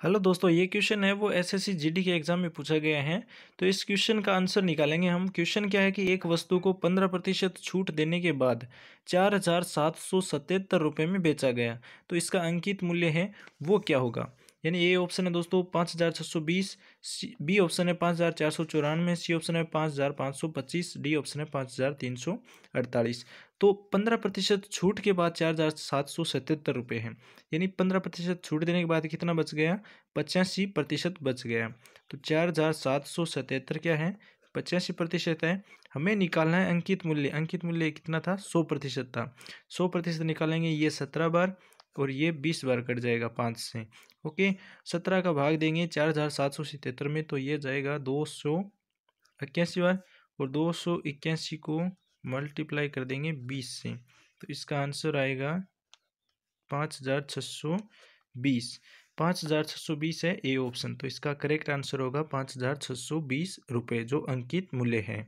Hello दोस्तों, ये question है, वो एसएससी जीडी के एग्ज़ाम में पूछा गया है। तो इस क्वेश्चन का आंसर निकालेंगे हम। क्वेश्चन क्या है कि एक वस्तु को पंद्रह प्रतिशत छूट देने के बाद चार हज़ार सात सौ सतहत्तर रुपये में बेचा गया। तो इसका अंकित मूल्य है, वो क्या होगा? यानी ए ऑप्शन है दोस्तों पाँच हज़ार छः सौ बीस बी ऑप्शन है पाँच हज़ार चार सौ चौरानवे, सी ऑप्शन है पाँच हज़ार पाँच सौ पच्चीस, डी ऑप्शन है पाँच हज़ार तीन सौ अड़तालीस। तो पंद्रह प्रतिशत छूट के बाद चार हज़ार सात सौ सतहत्तर रुपये हैं। यानी पंद्रह प्रतिशत छूट देने के बाद कितना बच गया? पचासी प्रतिशत बच गया। तो चार हज़ार सात सौ सतहत्तर क्या है? पचासी प्रतिशत है। हमें निकालना है अंकित मूल्य। अंकित मूल्य कितना था? सौ प्रतिशत था। सौ प्रतिशत निकालेंगे ये सत्रह बार। और ये बीस बार कट जाएगा पाँच से। ओके? सत्रह का भाग देंगे चार हज़ार सात सौ सतहत्तर में तो ये जाएगा दो सौ इक्यासी बार और दो सौ इक्यासी को मल्टीप्लाई कर देंगे बीस से। तो इसका आंसर आएगा पाँच हज़ार छः सौ बीस। पाँच हज़ार छः सौ बीस है ए ऑप्शन तो इसका करेक्ट आंसर होगा पाँच हज़ार छः सौ बीस रुपये जो अंकित मूल्य है।